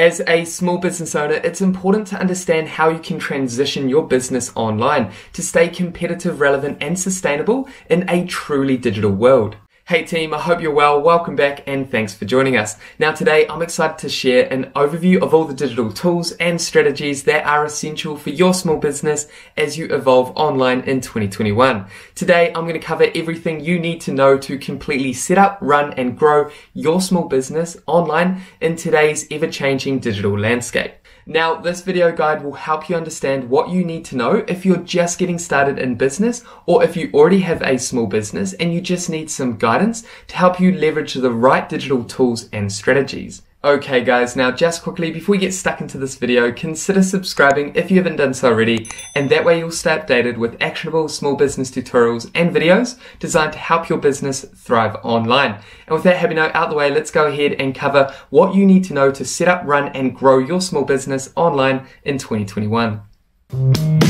As a small business owner, it's important to understand how you can transition your business online to stay competitive, relevant, and sustainable in a truly digital world. Hey team, I hope you're well. Welcome back and thanks for joining us. Now today I'm excited to share an overview of all the digital tools and strategies that are essential for your small business as you evolve online in 2021. Today I'm going to cover everything you need to know to completely set up, run and grow your small business online in today's ever-changing digital landscape. Now, this video guide will help you understand what you need to know if you're just getting started in business or if you already have a small business and you just need some guidance to help you leverage the right digital tools and strategies. Okay guys, now just quickly before we get stuck into this video, consider subscribing if you haven't done so already, and that way you'll stay updated with actionable small business tutorials and videos designed to help your business thrive online. And with that happy note out the way, let's go ahead and cover what you need to know to set up, run, and grow your small business online in 2021.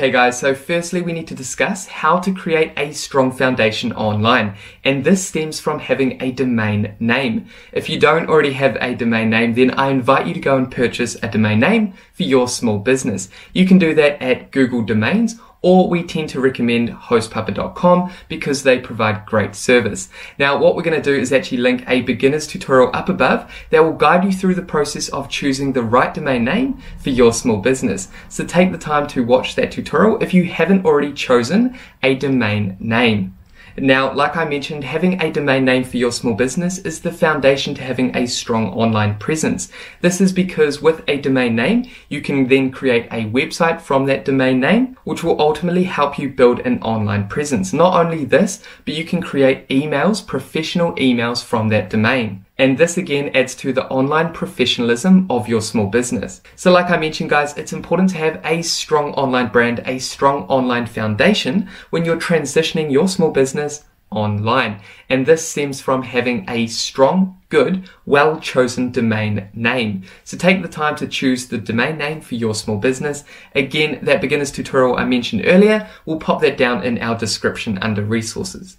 Okay guys, so firstly we need to discuss how to create a strong foundation online. And this stems from having a domain name. If you don't already have a domain name, then I invite you to go and purchase a domain name for your small business. You can do that at Google Domains or we tend to recommend hostpapa.com because they provide great service. Now, what we're going to do is actually link a beginner's tutorial up above that will guide you through the process of choosing the right domain name for your small business. So take the time to watch that tutorial if you haven't already chosen a domain name. Now, like I mentioned, having a domain name for your small business is the foundation to having a strong online presence. This is because with a domain name, you can then create a website from that domain name, which will ultimately help you build an online presence. Not only this, but you can create emails, professional emails from that domain. And this again adds to the online professionalism of your small business. So like I mentioned guys, it's important to have a strong online brand, a strong online foundation when you're transitioning your small business online. And this stems from having a strong, good, well chosen domain name. So take the time to choose the domain name for your small business. Again, that beginner's tutorial I mentioned earlier, we'll pop that down in our description under resources.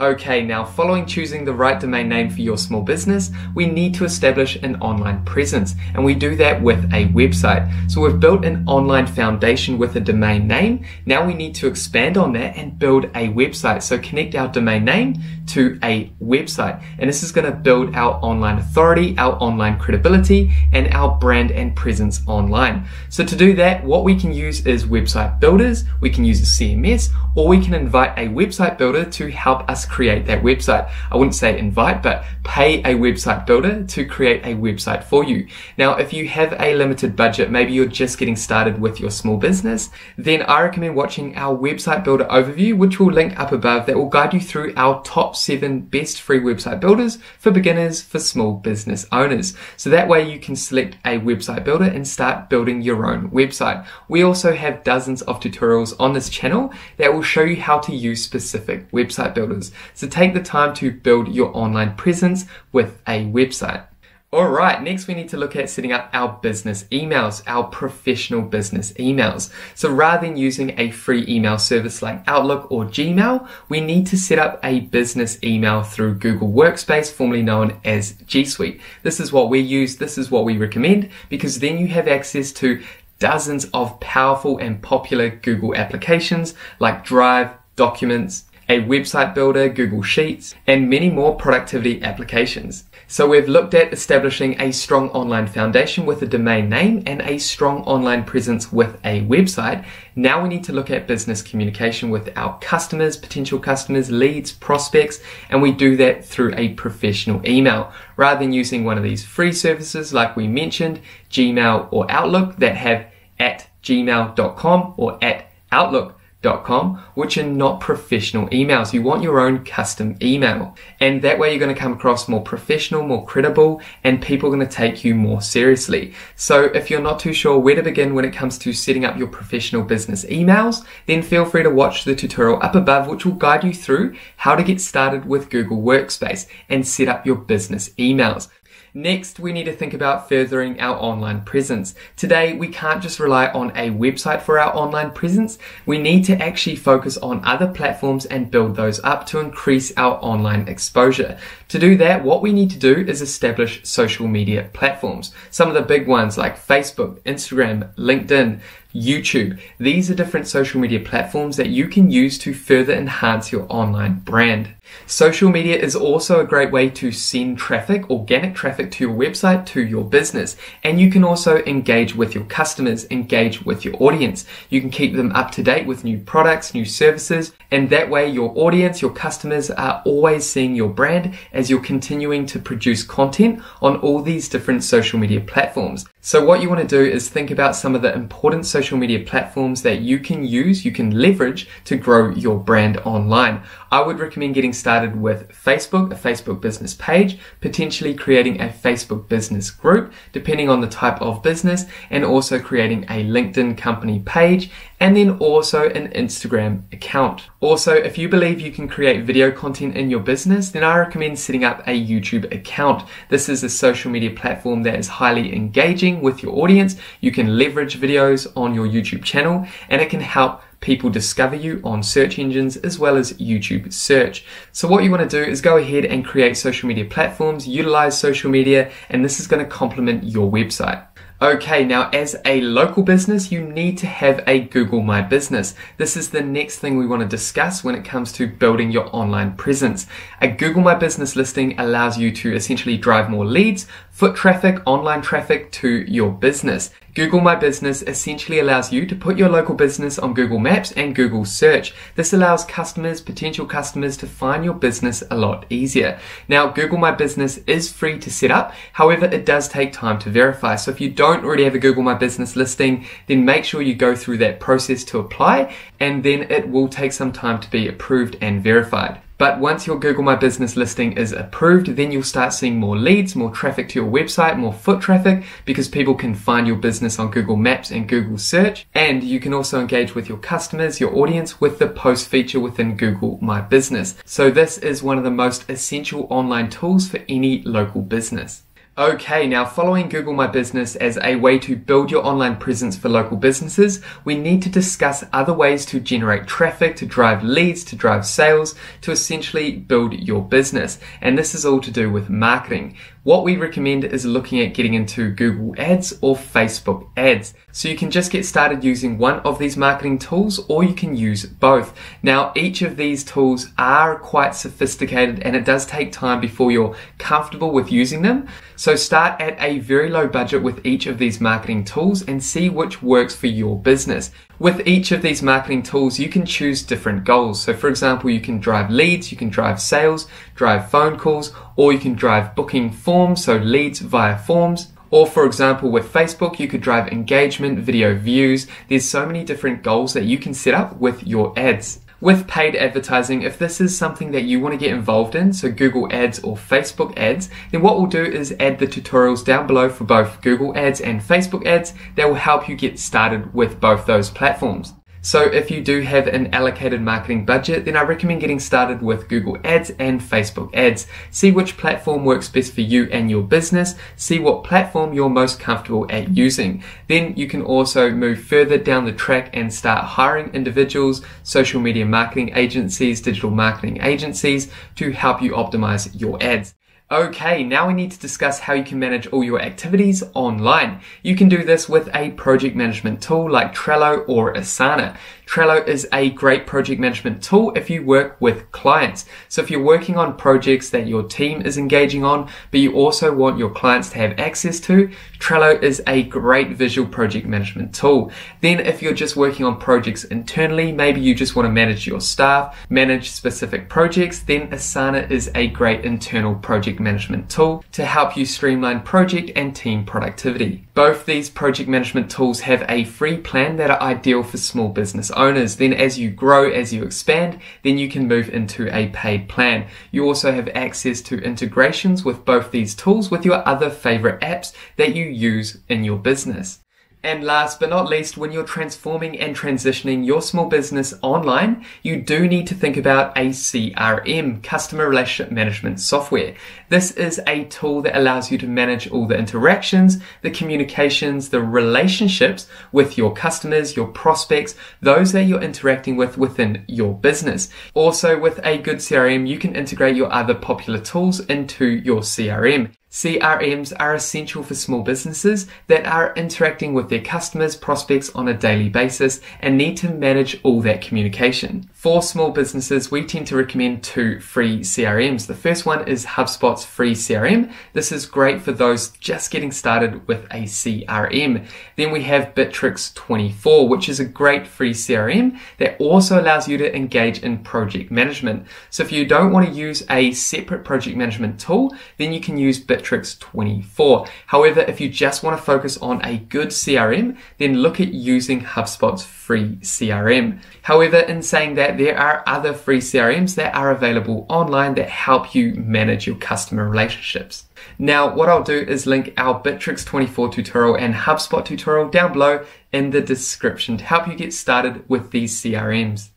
Okay, now following choosing the right domain name for your small business, we need to establish an online presence and we do that with a website. So we've built an online foundation with a domain name. Now we need to expand on that and build a website. So connect our domain name to a website and this is going to build our online authority, our online credibility and our brand and presence online. So to do that, what we can use is website builders, we can use a CMS or we can invite a website builder to help us create that website. I wouldn't say invite, but pay a website builder to create a website for you. Now, if you have a limited budget, maybe you're just getting started with your small business, then I recommend watching our website builder overview, which we'll link up above that will guide you through our top seven best free website builders for beginners, for small business owners. So that way you can select a website builder and start building your own website. We also have dozens of tutorials on this channel that will show you how to use specific website builders. So take the time to build your online presence with a website. Alright, next we need to look at setting up our business emails, our professional business emails. So rather than using a free email service like Outlook or Gmail, we need to set up a business email through Google Workspace, formerly known as G Suite. This is what we use, this is what we recommend, because then you have access to dozens of powerful and popular Google applications like Drive, Documents, a website builder, Google Sheets, and many more productivity applications. So we've looked at establishing a strong online foundation with a domain name and a strong online presence with a website. Now we need to look at business communication with our customers, potential customers, leads, prospects, and we do that through a professional email rather than using one of these free services like we mentioned, Gmail or Outlook that have at gmail.com or at outlook com, which are not professional emails. You want your own custom email. And that way you're going to come across more professional, more credible, and people are going to take you more seriously. So if you're not too sure where to begin when it comes to setting up your professional business emails, then feel free to watch the tutorial up above, which will guide you through how to get started with Google Workspace and set up your business emails. Next, we need to think about furthering our online presence. Today, we can't just rely on a website for our online presence. We need to actually focus on other platforms and build those up to increase our online exposure. To do that, what we need to do is establish social media platforms. Some of the big ones like Facebook, Instagram, LinkedIn, YouTube. These are different social media platforms that you can use to further enhance your online brand. Social media is also a great way to send traffic, organic traffic to your website, to your business. And you can also engage with your customers, engage with your audience. You can keep them up to date with new products, new services, and that way your audience, your customers are always seeing your brand as you're continuing to produce content on all these different social media platforms. So what you want to do is think about some of the important social media platforms that you can use, you can leverage to grow your brand online. I would recommend getting started with Facebook, a Facebook business page, potentially creating a Facebook business group, depending on the type of business, and also creating a LinkedIn company page, and then also an Instagram account. Also, if you believe you can create video content in your business, then I recommend setting up a YouTube account. This is a social media platform that is highly engaging with your audience. You can leverage videos on your YouTube channel and it can help people discover you on search engines as well as YouTube search. So what you want to do is go ahead and create social media platforms, utilize social media, and this is going to complement your website. Okay, now as a local business, you need to have a Google My Business. This is the next thing we want to discuss when it comes to building your online presence. A Google My Business listing allows you to essentially drive more leads, foot traffic, online traffic to your business. Google My Business essentially allows you to put your local business on Google Maps and Google Search. This allows customers, potential customers, to find your business a lot easier. Now, Google My Business is free to set up. However, it does take time to verify. So if you don't already have a Google My Business listing, then make sure you go through that process to apply and then it will take some time to be approved and verified. But once your Google My Business listing is approved, then you'll start seeing more leads, more traffic to your website, more foot traffic because people can find your business on Google Maps and Google Search. And you can also engage with your customers, your audience with the post feature within Google My Business. So this is one of the most essential online tools for any local business. Okay, now following Google My Business as a way to build your online presence for local businesses, we need to discuss other ways to generate traffic, to drive leads, to drive sales, to essentially build your business. And this is all to do with marketing. What we recommend is looking at getting into Google Ads or Facebook Ads. So you can just get started using one of these marketing tools or you can use both. Now, each of these tools are quite sophisticated and it does take time before you're comfortable with using them. So start at a very low budget with each of these marketing tools and see which works for your business. With each of these marketing tools, you can choose different goals. So for example, you can drive leads, you can drive sales, drive phone calls, or you can drive booking forms, so leads via forms. Or for example, with Facebook, you could drive engagement, video views. There's so many different goals that you can set up with your ads with paid advertising, if this is something that you want to get involved in, so Google Ads or Facebook Ads, then what we'll do is add the tutorials down below for both Google Ads and Facebook Ads that will help you get started with both those platforms. So if you do have an allocated marketing budget, then I recommend getting started with Google Ads and Facebook Ads. See which platform works best for you and your business. See what platform you're most comfortable at using. Then you can also move further down the track and start hiring individuals, social media marketing agencies, digital marketing agencies to help you optimize your ads. Okay, now we need to discuss how you can manage all your activities online. You can do this with a project management tool like Trello or Asana. Trello is a great project management tool if you work with clients. So if you're working on projects that your team is engaging on, but you also want your clients to have access to, Trello is a great visual project management tool. Then if you're just working on projects internally, maybe you just want to manage your staff, manage specific projects, then Asana is a great internal project management tool to help you streamline project and team productivity. Both these project management tools have a free plan that are ideal for small business owners. Then as you grow, as you expand, then you can move into a paid plan. You also have access to integrations with both these tools with your other favorite apps that you use in your business. And last but not least, when you're transforming and transitioning your small business online, you do need to think about a CRM, customer relationship management software. This is a tool that allows you to manage all the interactions, the communications, the relationships with your customers, your prospects, those that you're interacting with within your business. Also, with a good CRM, you can integrate your other popular tools into your CRM. CRMs are essential for small businesses that are interacting with their customers, prospects on a daily basis and need to manage all that communication. For small businesses, we tend to recommend two free CRMs. The first one is HubSpot's free CRM. This is great for those just getting started with a CRM. Then we have Bitrix 24, which is a great free CRM that also allows you to engage in project management. So if you don't want to use a separate project management tool, then you can use Bitrix Bitrix 24. However, if you just want to focus on a good CRM, then look at using HubSpot's free CRM. However, in saying that, there are other free CRMs that are available online that help you manage your customer relationships. Now, what I'll do is link our Bitrix 24 tutorial and HubSpot tutorial down below in the description to help you get started with these CRMs.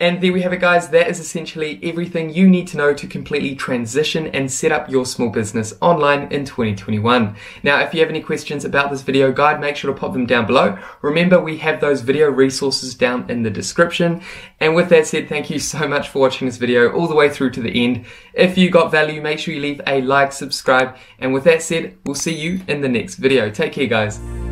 And there we have it guys, that is essentially everything you need to know to completely transition and set up your small business online in 2021. Now if you have any questions about this video guide, make sure to pop them down below. Remember we have those video resources down in the description. And with that said, thank you so much for watching this video all the way through to the end. If you got value, make sure you leave a like, subscribe, and with that said, we'll see you in the next video. Take care guys.